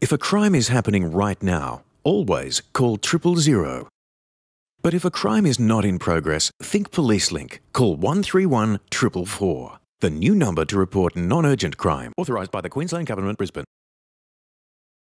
If a crime is happening right now, always call triple zero. But if a crime is not in progress, think PoliceLink. Call 131 444. The new number to report non urgent crime. Authorised by the Queensland Government, Brisbane.